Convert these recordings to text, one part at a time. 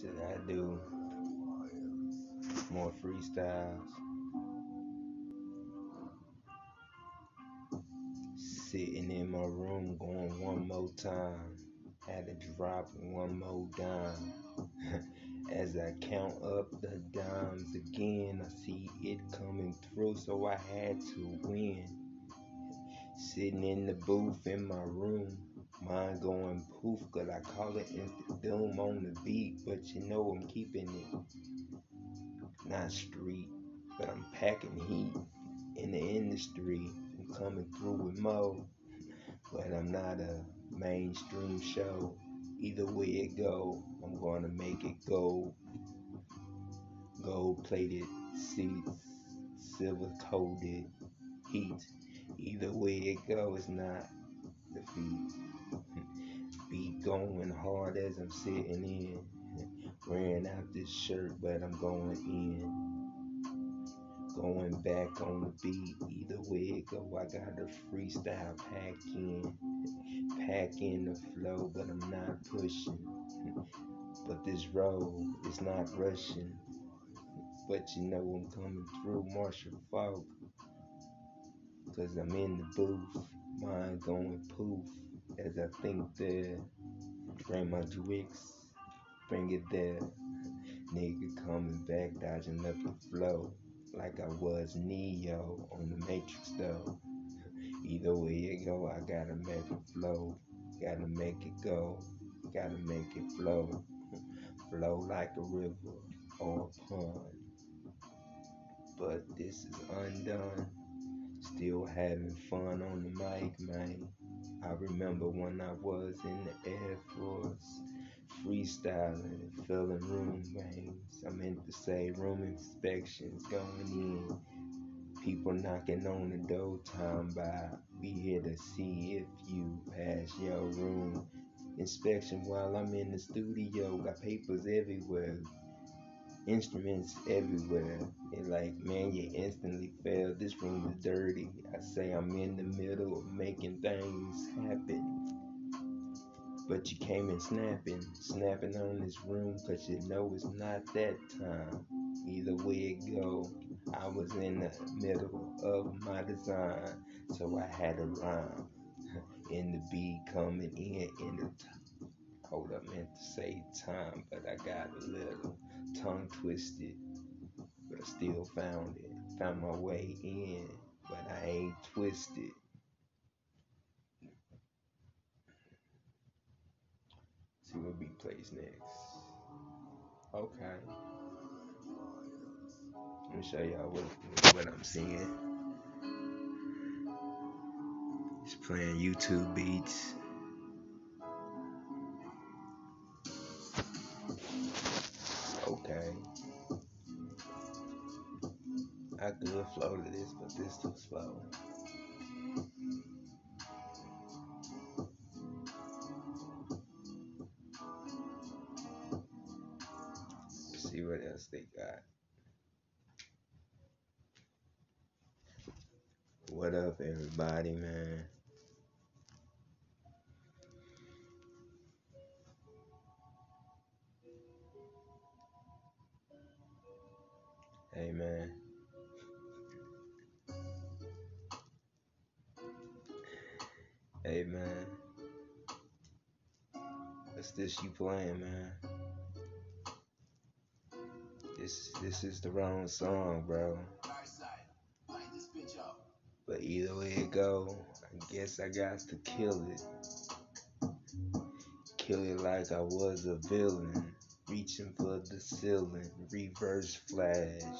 Should I do more freestyles? Sitting in my room, going one more time. Had to drop one more dime. As I count up the dimes again, I see it coming through, so I had to win. Sitting in the booth in my room, mind going poof, cause I call it doom on the beat, but you know I'm keeping it not street, but I'm packing heat in the industry. I'm coming through with mo, but I'm not a mainstream show. Either way it go, I'm gonna make it gold. Gold plated seats, silver coated heat. Either way it go, it's not defeat. Beat going hard as I'm sitting in. Wearing out this shirt, but I'm going in. Going back on the beat, either way it go, I got a freestyle pack in. Pack in the flow, but I'm not pushing. But this road is not rushing. But you know I'm coming through Marshall Faulk. Cause I'm in the booth, mind going poof. As I think there, bring my Twix, bring it there. Nigga coming back, dodging up the flow. Like I was Neo on the Matrix though. Either way it go, I gotta make it flow. Gotta make it go. Gotta make it flow. Flow like a river or a pond. But this is undone. Still having fun on the mic, man. I remember when I was in the Air Force, freestyling, filling room veins. I meant to say room inspections going in. People knocking on the door, time by. We here to see if you pass your room inspection while I'm in the studio. Got papers everywhere, instruments everywhere. And like, man, you instantly fail. This room is dirty. I say I'm in the middle of making things happen. But you came in snapping, snapping on this room, cause you know it's not that time. Either way it go, I was in the middle of my design, so I had a rhyme. In the beat coming in, in the t- hold up, meant to say time, but I got a little tongue twisted, but I still found it. Found my way in, but I ain't twisted. See what beat plays next. Okay. Let me show y'all what, what I'm seeing. It's playing YouTube beats. Flow to this, but this too slow. See what else they got. What up, everybody, man? Hey, Hey, man. What's this you playing, man? This this is the wrong song, bro. But either way it go, I guess I got to kill it. Kill it like I was a villain. Reaching for the ceiling. Reverse flash.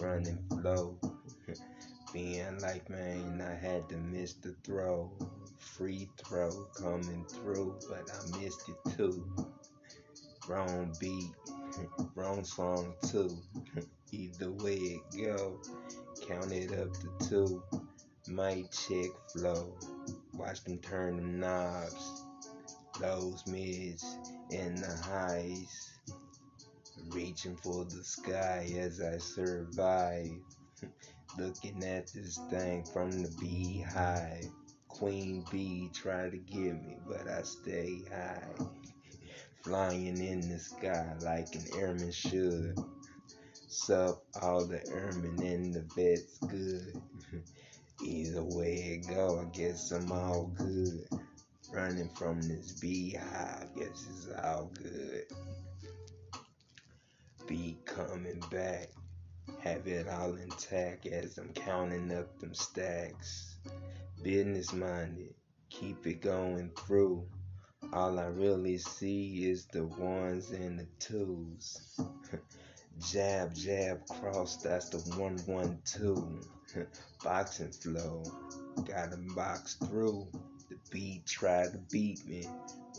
Running flow. Being like man, I had to miss the throw. Free throw coming through, but I missed it too. Wrong beat. Wrong song too. Either way it go, count it up to two. Might check flow. Watch them turn them knobs. Lows, mids, and the highs. Reaching for the sky as I survive. Looking at this thing from the beehive. Queen bee try to get me, but I stay high. flying in the sky like an airman should. Sup, all the airmen in the vet's good. Either way it go, I guess I'm all good. Running from this beehive, guess it's all good. Be coming back, have it all intact as I'm counting up them stacks. Business minded, keep it going through. All I really see is the ones and the twos. jab, jab, cross, that's the one, one, two. Boxing flow, got to box through. The beat tried to beat me,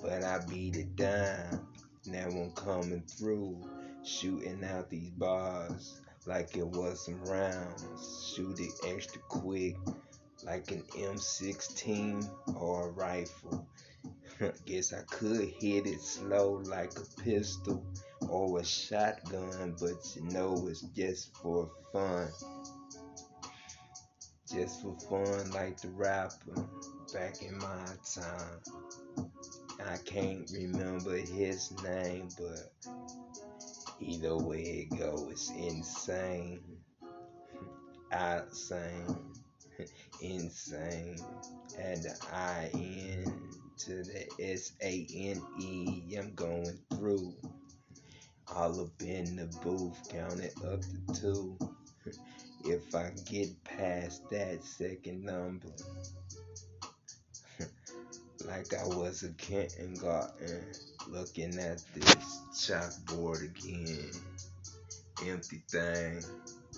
but I beat it down. Now I'm coming through, shooting out these bars like it was some rounds. Shoot it extra quick, like an M16 or a rifle. Guess I could hit it slow like a pistol or a shotgun, but you know it's just for fun. Just for fun, like the rapper back in my time. I can't remember his name, but either way it go, it's insane. Outsane, insane. Add the I N to the S A N E. I'm going through. All up in the booth, counting up to two. If I get past that second number, like I was a kindergarten, looking at this chalkboard again. Empty thing,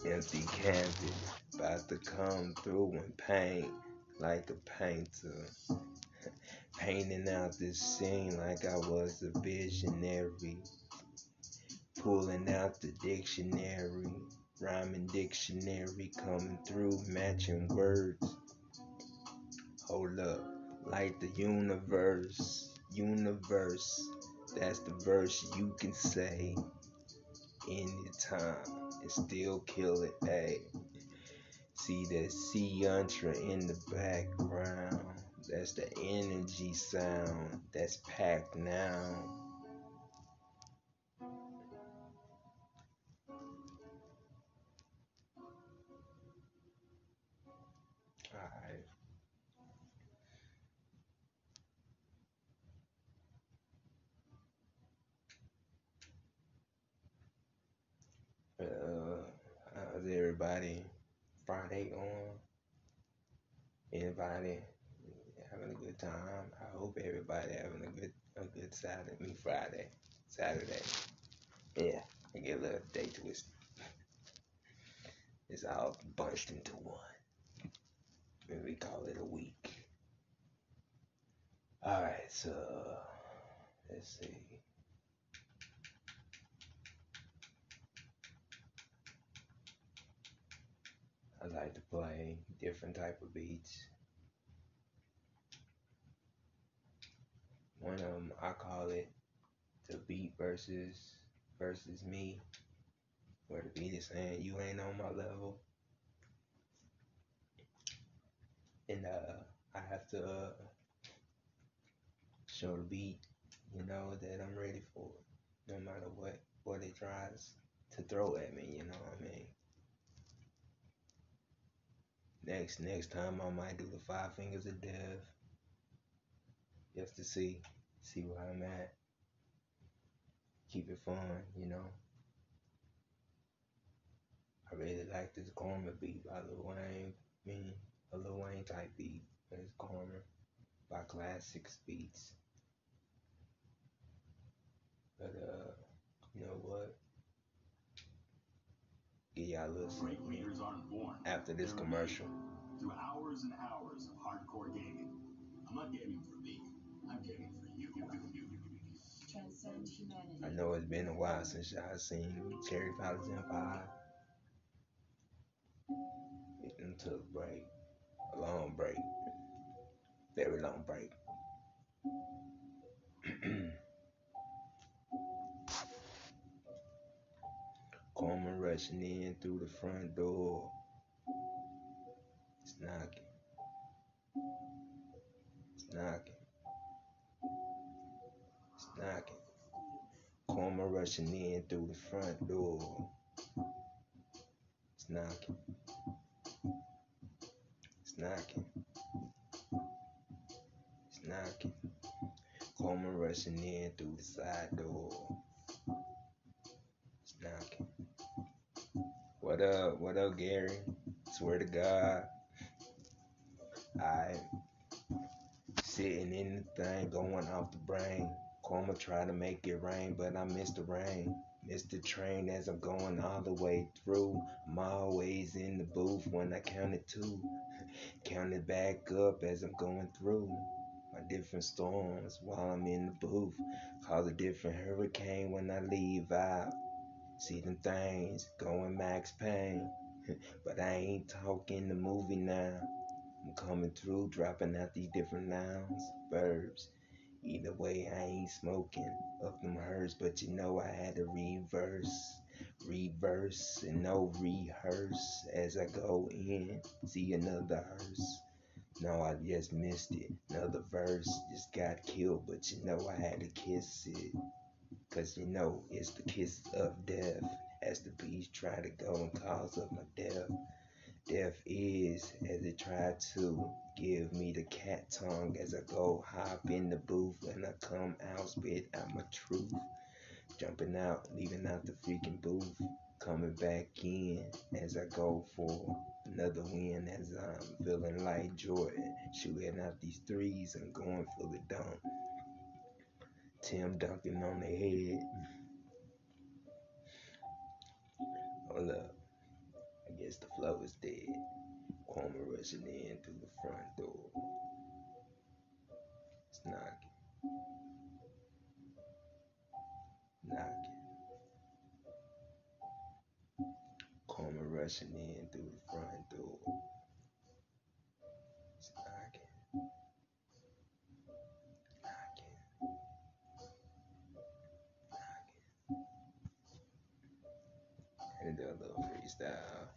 empty canvas, about to come through and paint like a painter. Painting out this scene like I was a visionary. Pulling out the dictionary, rhyming dictionary coming through, matching words. Hold up, like the universe, universe. That's the verse you can say anytime and still kill it. Hey, see that Sri Yantra in the background. That's the energy sound that's packed now. Uh, everybody? Friday on? Anybody having a good time? I hope everybody having a good a good Saturday. Me Friday, Saturday. Yeah, I get a little day twist. It's all bunched into one. Maybe we call it a week. All right, so let's see. I like to play different type of beats. One of them I call it the beat versus versus me, where the beat is saying you ain't on my level, and uh, I have to uh, show the beat, you know, that I'm ready for no matter what what it tries to throw at me. You know what I mean? Next next time I might do the five fingers of death, just to see see where I'm at. Keep it fun, you know. I really like this Karma beat by Lil Wayne. I mean, a Lil Wayne type beat, but it's Karma by Classics Beats. But uh, you know what? Give y'all a little Great leaders aren't born. after this They're commercial. Through hours and hours of hardcore gaming. I'm not gaming for me. I'm gaming for you. Transcend humanity. I know it's been a while since y'all seen Cherry Palace Empire. It done took a break. A long break. Very long break. Karma rushing in through the front door. It's knocking. It's knocking. It's knocking. Karma rushing in through the front door. It's knocking. It's knocking. It's knocking. Karma rushing in through the side door. What up? What up, Gary? Swear to God. I sitting in the thing, going off the brain. Karma try to make it rain, but I miss the rain. Miss the train as I'm going all the way through. I'm always in the booth when I count it two. Count it back up as I'm going through. My different storms while I'm in the booth. Cause a different hurricane when I leave out. See them things going max pain. but I ain't talking the movie now. I'm coming through, dropping out these different nouns, verbs. Either way, I ain't smoking up them hers, but you know I had to reverse, reverse, and no rehearse as I go in. See another hearse. No, I just missed it. Another verse just got killed, but you know I had to kiss it. Cause you know it's the kiss of death as the beast try to go and cause of my death. Death is as it tried to give me the cat tongue as I go hop in the booth and I come out, spit out my truth. Jumping out, leaving out the freaking booth, coming back in as I go for another win as I'm feeling like Jordan, shooting out these threes and going for the dunk. Tim Duncan on the head. Oh, Hold up. I guess the flow is dead. Karma rushing in through the front door. It's knocking. Knocking. Karma rushing in through the front door. Knocking.